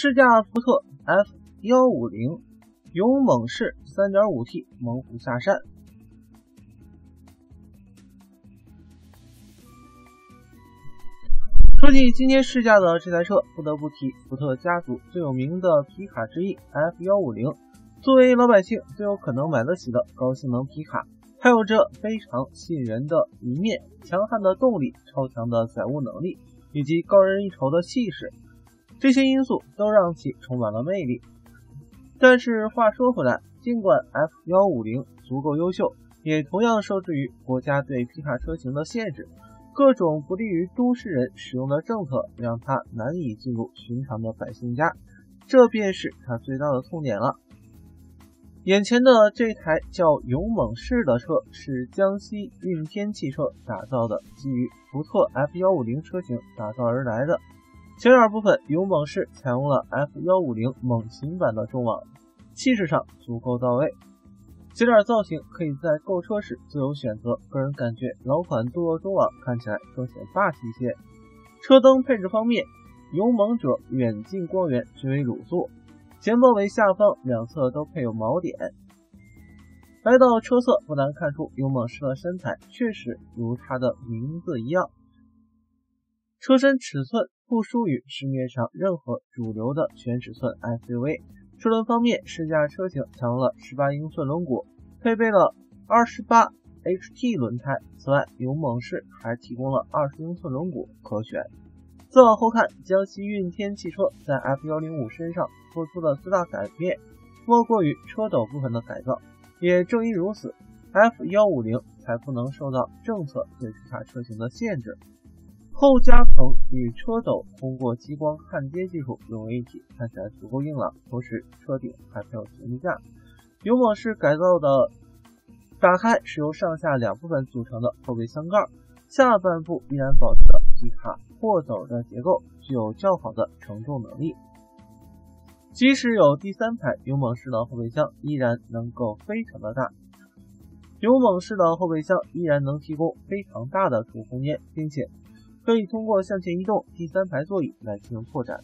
试驾福特 F 幺五零勇猛式 3.5T 猛虎下山。说起今天试驾的这台车，不得不提福特家族最有名的皮卡之一 F 幺五零。作为老百姓最有可能买得起的高性能皮卡，它有着非常吸引人的一面，强悍的动力、超强的载物能力以及高人一筹的气势，这些因素都让其充满了魅力。但是话说回来，尽管 F 幺五零足够优秀，也同样受制于国家对皮卡车型的限制。各种不利于都市人使用的政策，让它难以进入寻常的百姓家，这便是它最大的痛点了。眼前的这台叫勇猛式的车，是江西运天汽车打造的，基于福特 F 幺五零车型打造而来的。前脸部分，勇猛式采用了 F 幺五零猛禽版的中网，气势上足够到位。前脸造型可以在购车时自由选择，个人感觉老款镀铬中网看起来更显霸气一些。车灯配置方面，勇猛者远近光源均为卤素，前包围下方两侧都配有锚点。来到车侧，不难看出勇猛式的身材确实如它的名字一样，车身尺寸不输于市面上任何主流的全尺寸 SUV。车轮方面，试驾车型采用了18英寸轮毂，配备了 28HT 轮胎。此外，勇猛式还提供了20英寸轮毂可选。再往后看，江西运天汽车在 F105 身上做出的最大改变，莫过于车斗部分的改造。也正因如此，F150 才不能受到政策对其他车型的限制。后夹层与车斗通过激光焊接技术融为一体，看起来足够硬朗。同时，车顶还配有行李架。勇猛式改造的打开是由上下两部分组成的后备箱盖，下半部依然保持了皮卡货斗的结构，具有较好的承重能力。即使有第三排勇猛式的后备箱，依然能够非常的大。勇猛式的后备箱依然能提供非常大的储物空间，并且。可以通过向前移动第三排座椅来进行扩展。